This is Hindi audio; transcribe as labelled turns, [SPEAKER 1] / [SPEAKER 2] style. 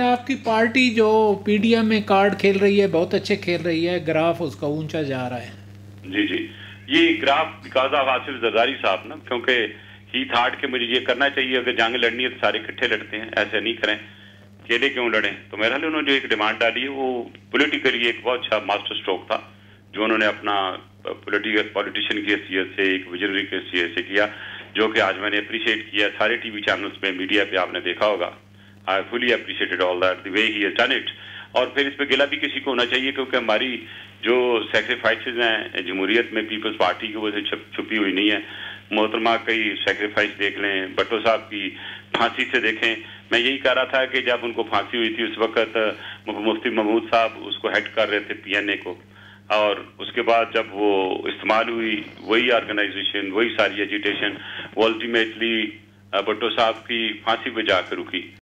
[SPEAKER 1] आपकी पार्टी जो पीडीएम में कार्ड खेल रही है, बहुत अच्छे खेल रही है, ग्राफ उसका ऊँचा जा रहा है।
[SPEAKER 2] जी जी। ये graph because of Asif Zardari साहब ना, क्योंकि ही थाट के मुझे ये करना चाहिए, अगर जंग लड़नी है तो सारे इकट्ठे लड़ते हैं, ऐसे नहीं करें। अकेले क्यों लड़ें? तो मेरा उन्होंने जो एक डिमांड डाली है वो पोलिटिकली एक बहुत अच्छा मास्टर स्ट्रोक था, जो उन्होंने अपना पोलिटिकल पॉलिटिशियन की हैसियत से, एक विजनरी की हैसियत से किया, जो कि आज मैंने अप्रिशिएट किया। सारे टीवी चैनल्स में मीडिया पे आपने देखा होगा। I fully appreciated all that the way he has done it और फिर इस पर गिला भी किसी को होना चाहिए, क्योंकि हमारी जो सेक्रीफाइसेज हैं, जमहूरियत में पीपल्स पार्टी की वजह से छुपी हुई नहीं है। मोहतरमा कई सेक्रीफाइस देख लें, भट्टो साहब की फांसी से देखें। मैं यही कह रहा था कि जब उनको फांसी हुई थी उस वक्त मुफ्ती महमूद साहब उसको हेड कर रहे थे पीएनए को। और उसके बाद जब वो इस्तेमाल हुई, वही ऑर्गेनाइजेशन वही सारी एजुटेशन वो अल्टीमेटली भट्टो साहब की फांसी पे जाकर रुकी।